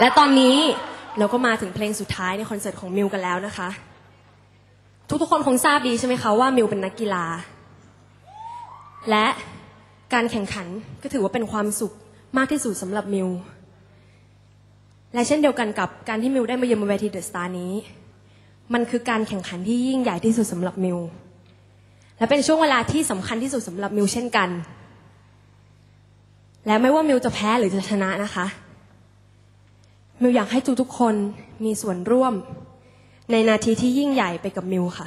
และตอนนี้เราก็มาถึงเพลงสุดท้ายในคอนเสิร์ตของมิวกันแล้วนะคะ ทุกๆคนคงทราบดีใช่ไหมคะว่ามิวเป็นนักกีฬา และการแข่งขันก็ถือว่าเป็นความสุขมากที่สุดสำหรับมิว และเช่นเดียวกันกับการที่มิวได้มาเยือนบนเวทีเดอะสตาร์นี้ มันคือการแข่งขันที่ยิ่งใหญ่ที่สุดสำหรับมิว และเป็นช่วงเวลาที่สำคัญที่สุดสำหรับมิวเช่นกัน และไม่ว่ามิวจะแพ้หรือจะชนะนะคะ มิวอยากให้ทุกๆคนมีส่วนร่วม ในนาทีที่ยิ่งใหญ่ไปกับมิวค่ะ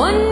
บ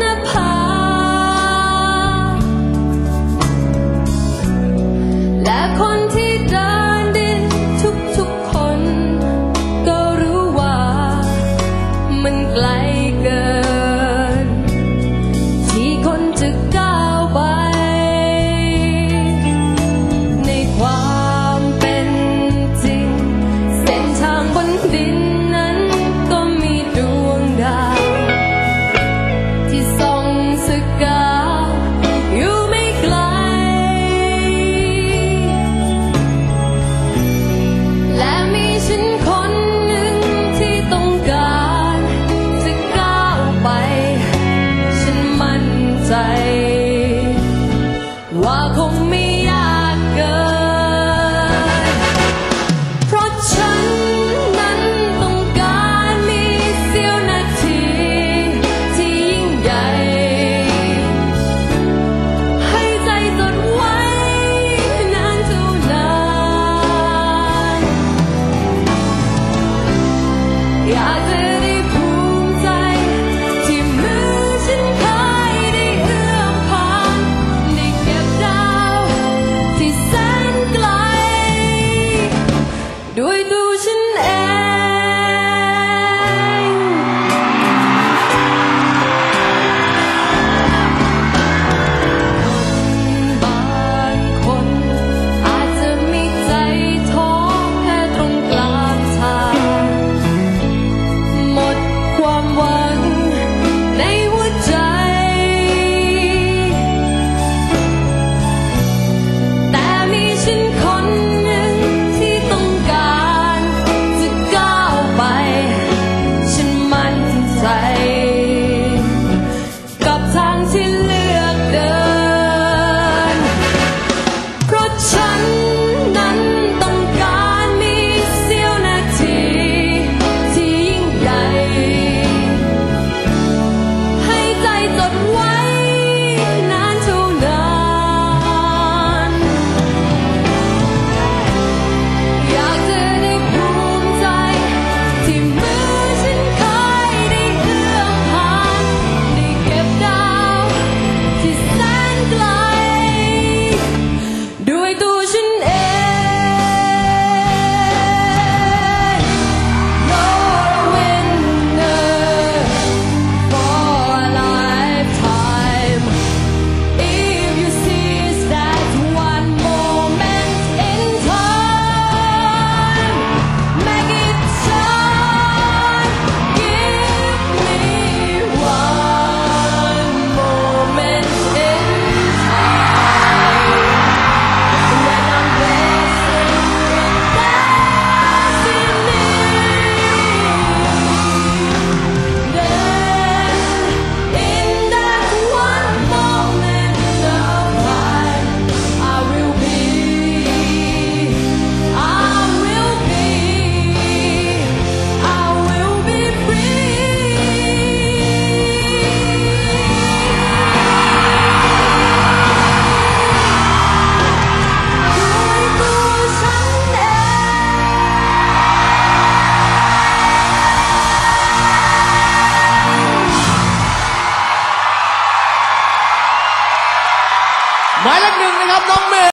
她最 หมายเลขหนึ่งนะครับน้องเมย์